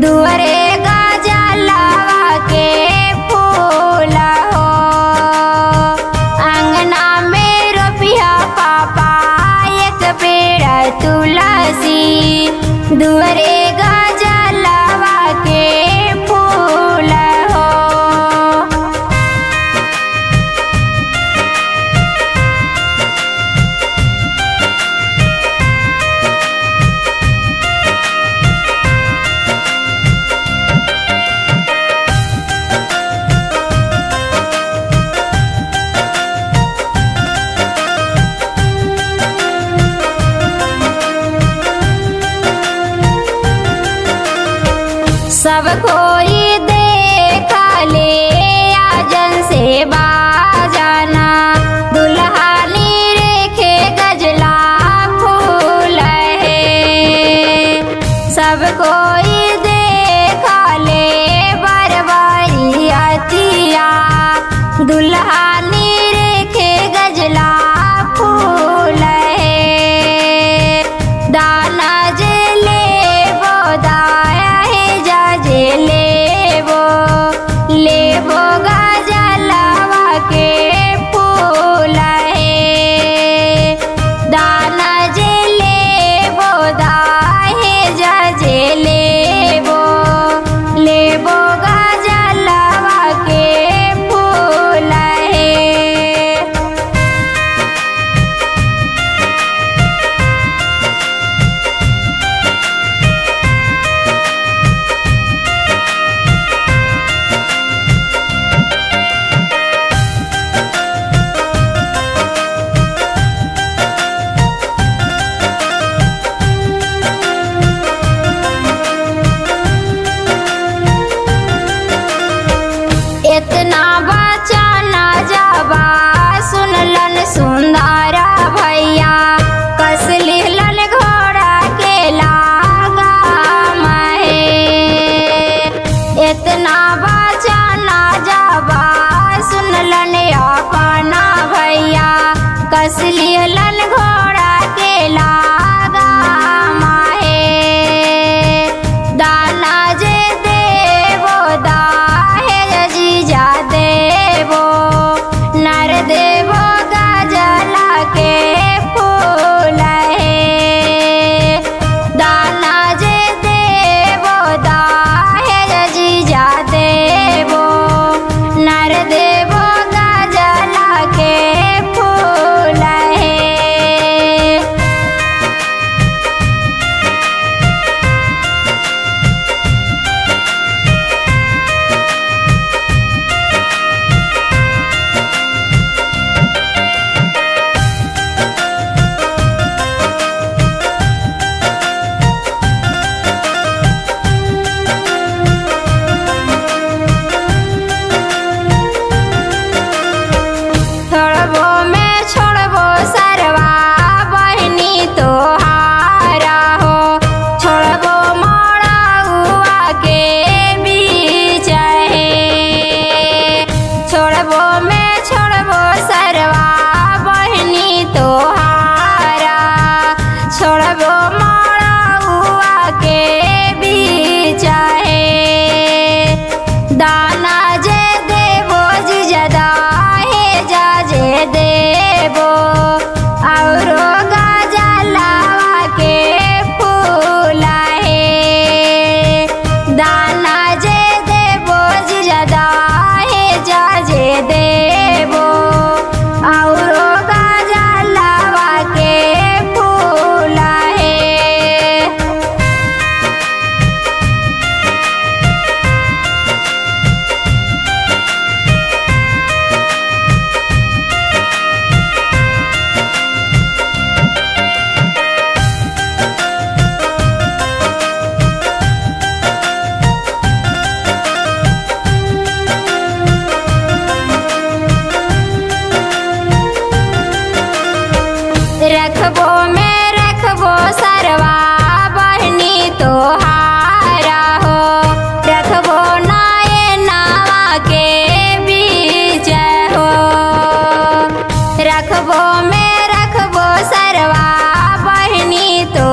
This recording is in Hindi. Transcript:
दुअरे लावा के फूला हो। अंगना में रोपिया पापा एक पेड़ तुलसी। दुअरे गजलवा सब कोई देखा ले आजन से बाजाना। दुल्हानी रेखे गजला फूल है। सब कोई देखा ले, बरबारी अतिया। दुल्हानी puede बहनी तो हारा रखबो नाए नावा के बीच रखबो में रखबो सरवा बहनी तो